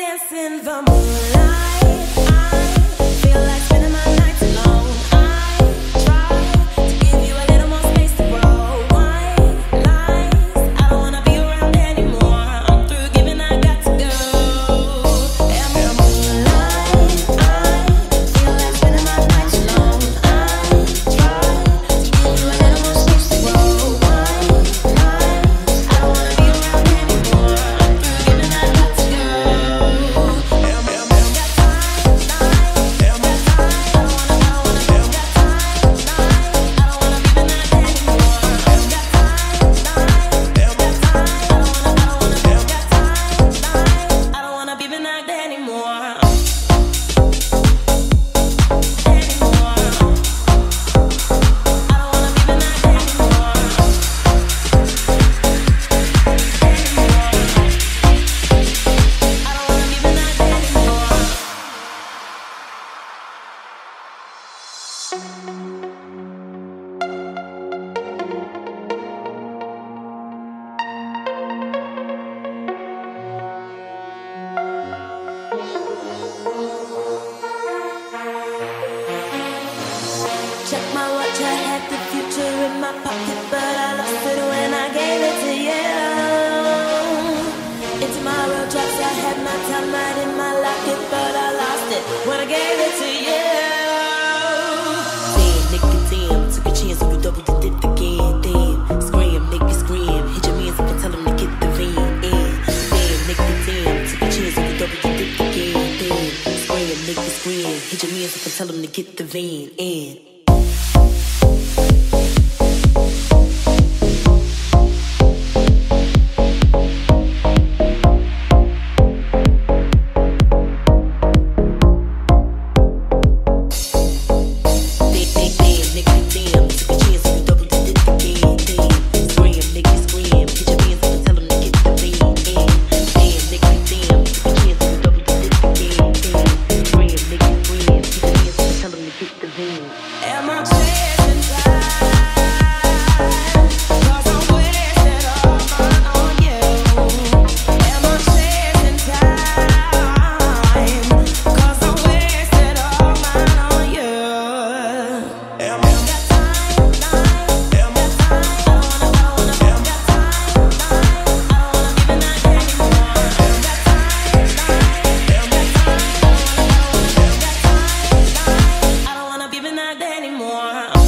Dance in the moonlight. mùa Music and and you doubled and dipped again. Damn, scram, nigga, scram, hit your I can tell them to get the van in. Ooh. anymore.